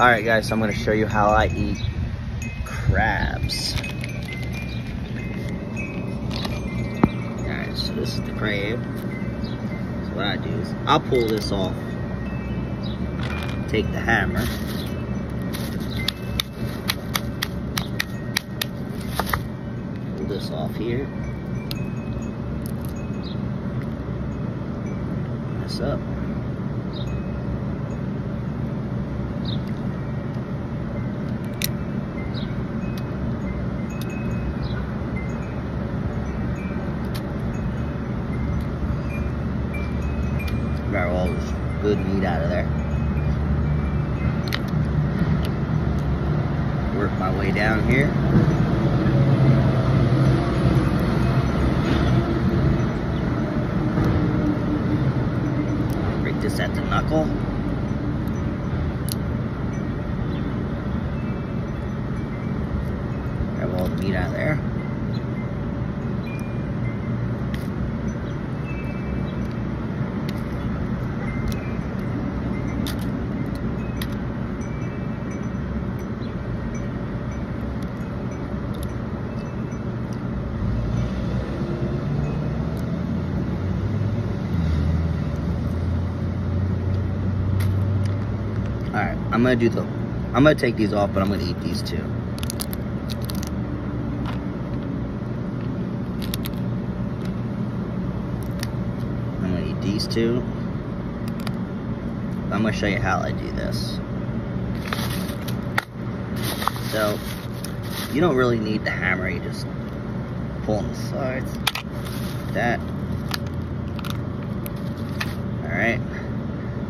Alright guys, so I'm to show you how I eat crabs. Alright, so this is the crab. So what I do is, I'll pull this off. Take the hammer. Pull this off here. This up. Grab all this good meat out of there. Work my way down here. Break this at the knuckle. Grab all the meat out of there. Alright, I'm gonna do the I'm gonna take these off, but I'm gonna eat these too. I'm gonna eat these two. I'm gonna show you how I do this. So, you don't really need the hammer, you just pull on the sides. Like that. Alright.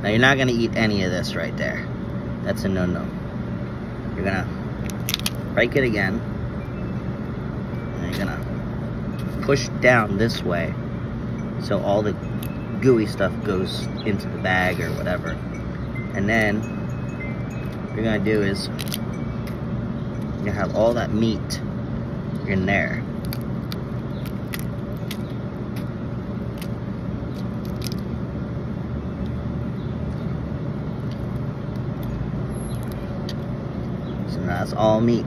Now you're not gonna eat any of this right there. That's a no-no. You're gonna break it again. And you're gonna push down this way so all the gooey stuff goes into the bag or whatever. And then what you're gonna do is you have all that meat in there. So that's all meat.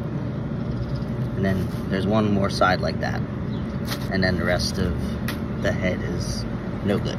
And then there's one more side like that. And then the rest of the head is no good.